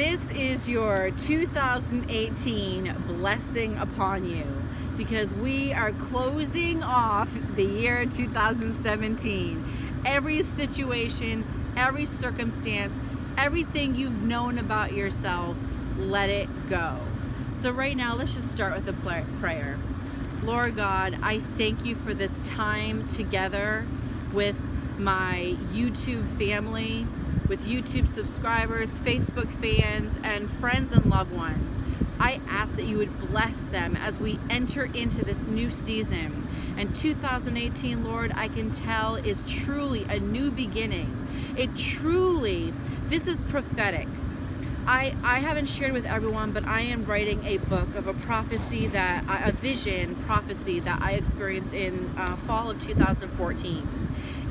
this is your 2018 blessing upon you because we are closing off the year 2017. Every situation, every circumstance, everything you've known about yourself, let it go. So right now, let's just start with a prayer. Lord God, I thank you for this time together with my YouTube family, with YouTube subscribers, Facebook fans, and friends and loved ones. I ask that you would bless them as we enter into this new season. And 2018, Lord, I can tell is truly a new beginning. It truly, this is prophetic. I, I haven't shared with everyone, but I am writing a book of a prophecy that, a vision prophecy that I experienced in uh, fall of 2014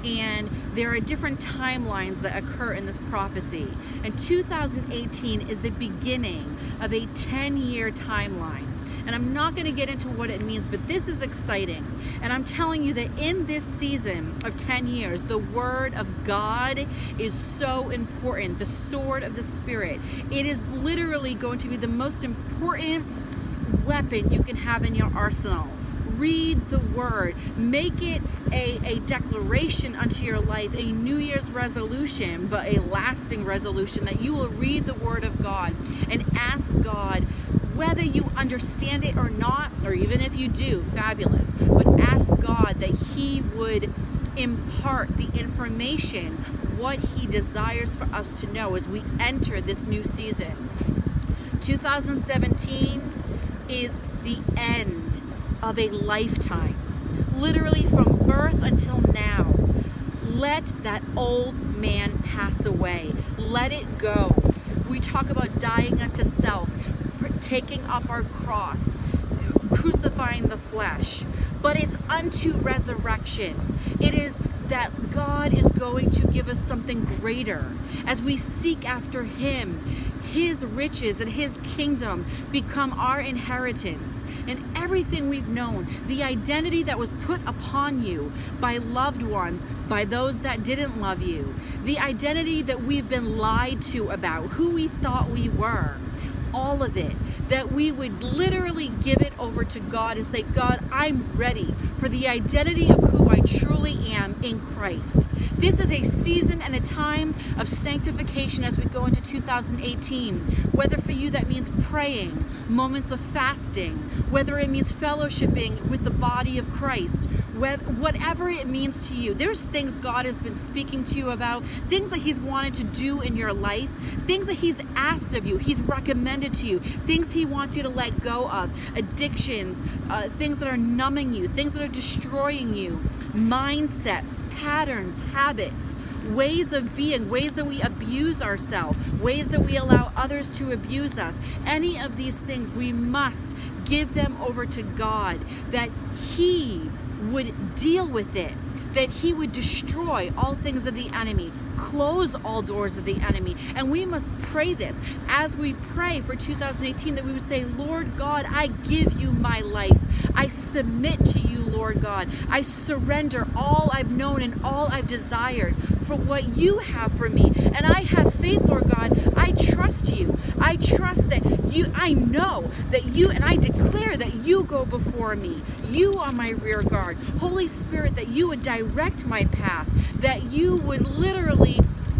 and there are different timelines that occur in this prophecy. And 2018 is the beginning of a 10 year timeline. And I'm not going to get into what it means, but this is exciting. And I'm telling you that in this season of 10 years, the Word of God is so important. The sword of the Spirit. It is literally going to be the most important weapon you can have in your arsenal read the word. Make it a, a declaration unto your life, a New Year's resolution, but a lasting resolution that you will read the word of God and ask God whether you understand it or not, or even if you do, fabulous. But ask God that He would impart the information, what He desires for us to know as we enter this new season. 2017 is the end of a lifetime, literally from birth until now. Let that old man pass away. Let it go. We talk about dying unto self, taking up our cross, crucifying the flesh. But it's unto resurrection. It is that God is going to give us something greater as we seek after Him. His riches and His kingdom become our inheritance. And everything we've known, the identity that was put upon you by loved ones, by those that didn't love you, the identity that we've been lied to about, who we thought we were all of it, that we would literally give it over to God and say, God, I'm ready for the identity of who I truly am in Christ. This is a season and a time of sanctification as we go into 2018. Whether for you that means praying, moments of fasting, whether it means fellowshipping with the body of Christ, whatever it means to you. There's things God has been speaking to you about, things that He's wanted to do in your life, things that He's asked of you, He's recommended to you, things He wants you to let go of, addictions, uh, things that are numbing you, things that are destroying you, mindsets, patterns, habits, ways of being, ways that we abuse ourselves, ways that we allow others to abuse us. Any of these things, we must give them over to God that He would deal with it, that he would destroy all things of the enemy, close all doors of the enemy. And we must pray this as we pray for 2018 that we would say, Lord God, I give you my life. I submit to you, Lord God. I surrender all I've known and all I've desired for what you have for me. And I have faith, Lord God. I trust you. I trust that you, I know that you, and I declare that you go before me. You are my rear guard. Holy Spirit, that you would direct my path, that you would literally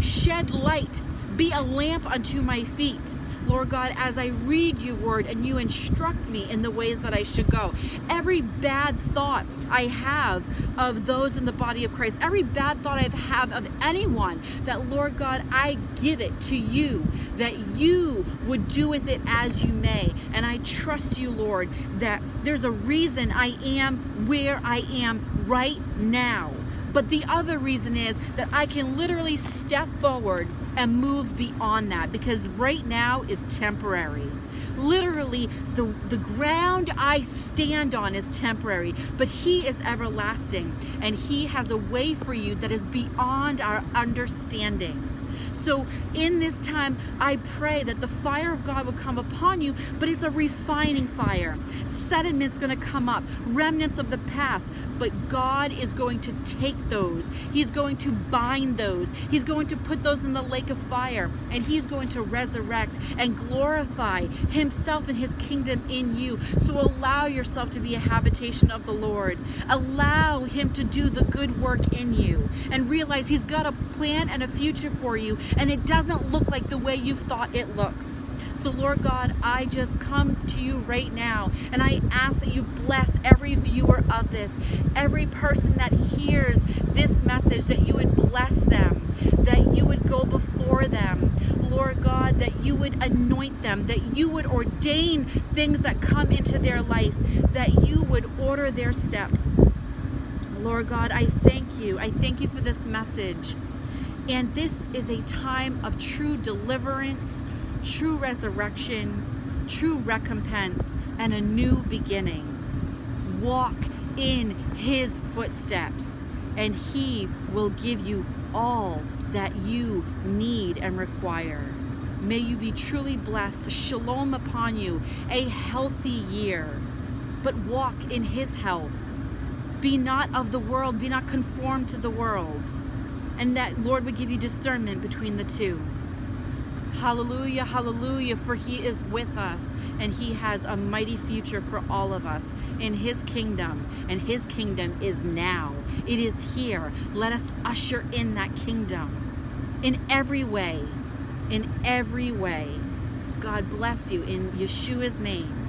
shed light, be a lamp unto my feet. Lord God, as I read your word and you instruct me in the ways that I should go. Every bad thought I have of those in the body of Christ, every bad thought I have of anyone, that Lord God, I give it to you, that you would do with it as you may. And I trust you, Lord, that there's a reason I am where I am right now. But the other reason is that I can literally step forward and move beyond that because right now is temporary. Literally, the, the ground I stand on is temporary, but He is everlasting and He has a way for you that is beyond our understanding. So in this time, I pray that the fire of God will come upon you, but it's a refining fire. Sediment's going to come up, remnants of the past, but God is going to take those. He's going to bind those. He's going to put those in the lake of fire, and He's going to resurrect and glorify Himself and His kingdom in you. So allow yourself to be a habitation of the Lord. Allow Him to do the good work in you and realize He's got a plan and a future for you, and it doesn't look like the way you've thought it looks. So, Lord God, I just come to you right now and I ask that you bless every viewer of this, every person that hears this message, that you would bless them, that you would go before them, Lord God, that you would anoint them, that you would ordain things that come into their life, that you would order their steps. Lord God, I thank you. I thank you for this message. And this is a time of true deliverance, true resurrection, true recompense, and a new beginning. Walk in his footsteps, and he will give you all that you need and require. May you be truly blessed. Shalom upon you, a healthy year, but walk in his health. Be not of the world, be not conformed to the world. And that Lord would give you discernment between the two. Hallelujah, hallelujah, for He is with us and He has a mighty future for all of us in His kingdom. And His kingdom is now, it is here. Let us usher in that kingdom in every way. In every way. God bless you in Yeshua's name.